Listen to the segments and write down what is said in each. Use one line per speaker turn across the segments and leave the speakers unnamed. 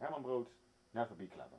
Herman Brood, Never Be Clever.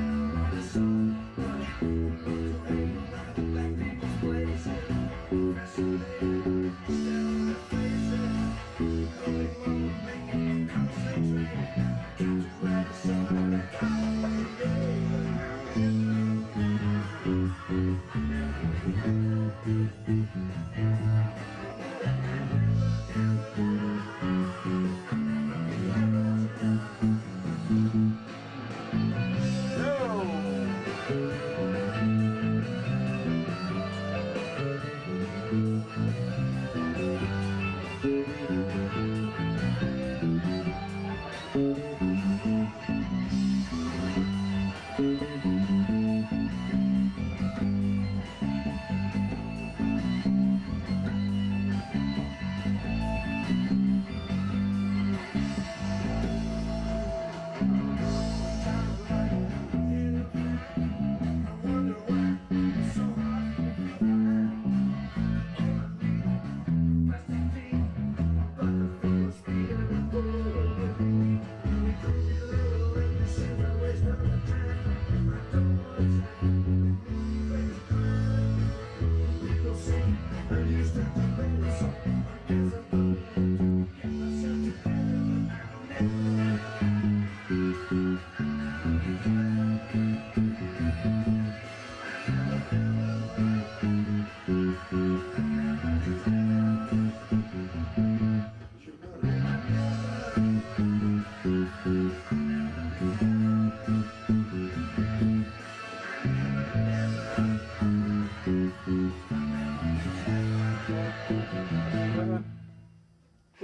Mm-hmm.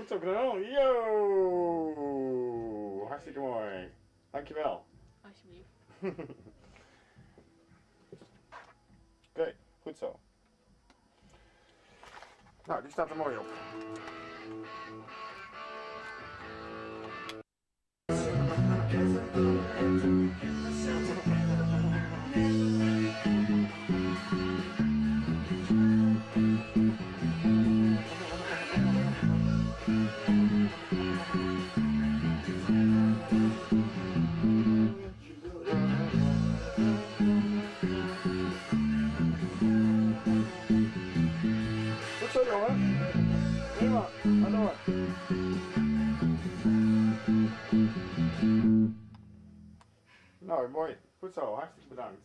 Zo, knal. Yo! Hartstikke mooi. Dankjewel.
alsjeblieft.
Oké, goed zo. Nou, die staat er mooi op. Hallo. Nou, mooi. Goed zo. Hartstikke bedankt.